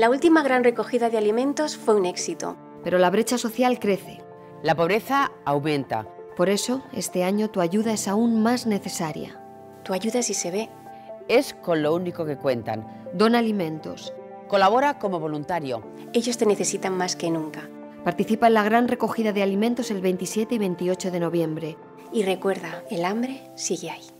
La última gran recogida de alimentos fue un éxito. Pero la brecha social crece. La pobreza aumenta. Por eso, este año tu ayuda es aún más necesaria. Tu ayuda si se ve. Es con lo único que cuentan. Dona alimentos. Colabora como voluntario. Ellos te necesitan más que nunca. Participa en la gran recogida de alimentos el 27 y 28 de noviembre. Y recuerda, el hambre sigue ahí.